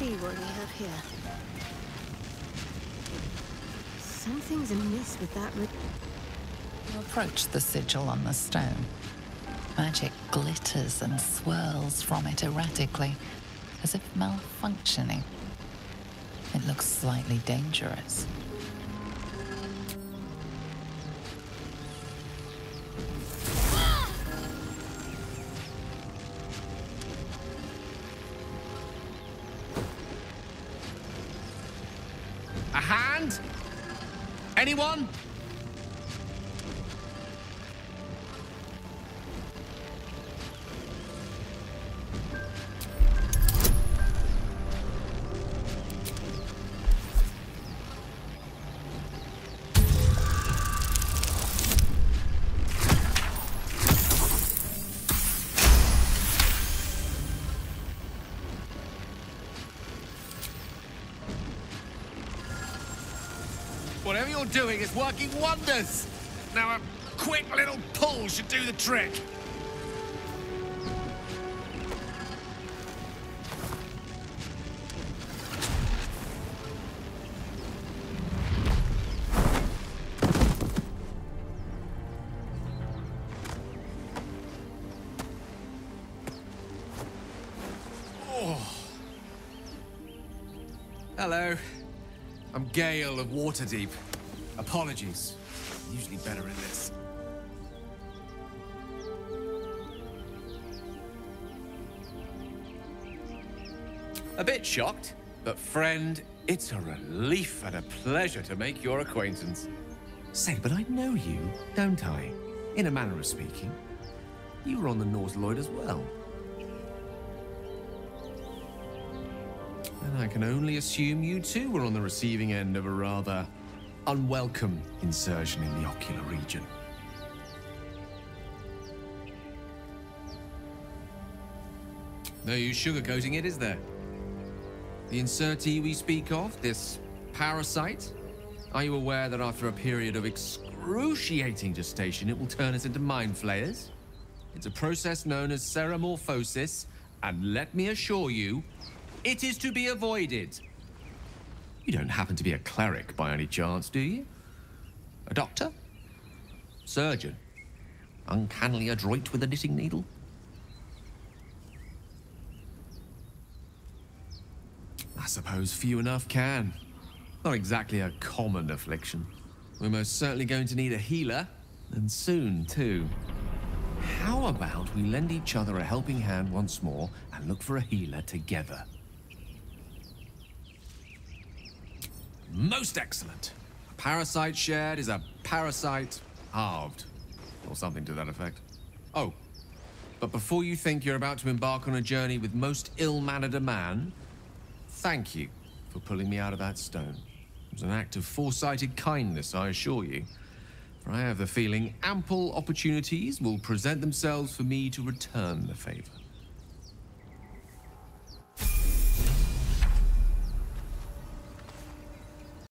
see what we have here. Something's amiss with that. You approach the sigil on the stone. Magic glitters and swirls from it erratically, as if malfunctioning. It looks slightly dangerous. Hand? Anyone? Whatever you're doing is working wonders. Now a quick little pull should do the trick. Hello. I'm Gale of Waterdeep. Apologies. I'm Usually better at this. A bit shocked, but friend, it's a relief and a pleasure to make your acquaintance. Say, but I know you, don't I? In a manner of speaking. You were on the Nautiloid as well. And I can only assume you too were on the receiving end of a rather unwelcome insertion in the ocular region. No use sugarcoating it, is there? The insertee we speak of, this parasite, are you aware that after a period of excruciating gestation, it will turn us into mind flayers? It's a process known as ceremorphosis, and let me assure you, it is to be avoided. You don't happen to be a cleric by any chance, do you? A doctor? Surgeon? Uncannily adroit with a knitting needle? I suppose few enough can. Not exactly a common affliction. We're most certainly going to need a healer, and soon, too. How about we lend each other a helping hand once more and look for a healer together? Most excellent. A parasite shared is a parasite halved. Or something to that effect. Oh, but before you think you're about to embark on a journey with most ill-mannered a man, thank you for pulling me out of that stone. It was an act of foresighted kindness, I assure you. For I have the feeling ample opportunities will present themselves for me to return the favor.